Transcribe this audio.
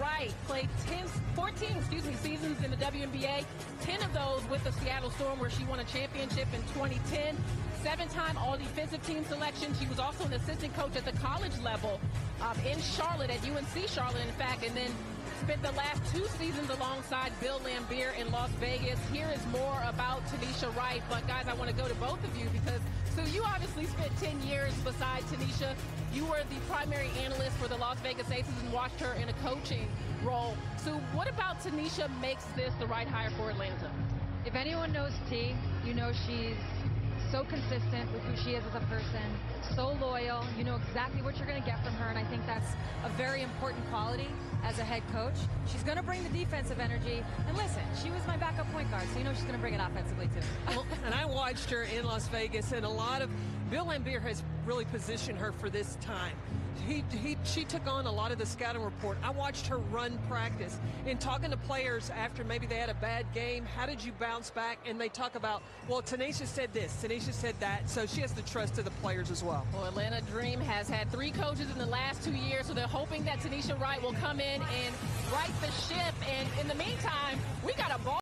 Wright played 10, 14 excuse me, seasons in the WNBA, 10 of those with the Seattle Storm where she won a championship in 2010. Seven-time all-defensive team selection. She was also an assistant coach at the college level um, in Charlotte, at UNC Charlotte, in fact, and then spent the last two seasons alongside Bill Laimbeer in Las Vegas. Here is more about Tanisha Wright. But, guys, I want to go to both of you because, so you obviously spent 10 years beside Tanisha. You were the primary analyst for the Las Vegas Aces and watched her in a coaching role. So what about Tanisha makes this the right hire for Atlanta? If anyone knows T, you know she's so consistent with who she is as a person, so loyal. You know exactly what you're going to get from her, and I think that's a very important quality as a head coach. She's going to bring the defensive energy. And listen, she was my backup point guard, so you know she's going to bring it offensively too. well, and I watched her in Las Vegas, and a lot of Bill Laimbeer has really positioned her for this time. He, he, she took on a lot of the scouting report. I watched her run practice. In talking to players after maybe they had a bad game, how did you bounce back? And they talk about, well, Tanisha said this, Tanisha said that. So she has the trust of the players as well. Well, Atlanta Dream has had three coaches in the last two years, so they're hoping that Tanisha Wright will come in and right the ship. And in the meantime, we got a ball.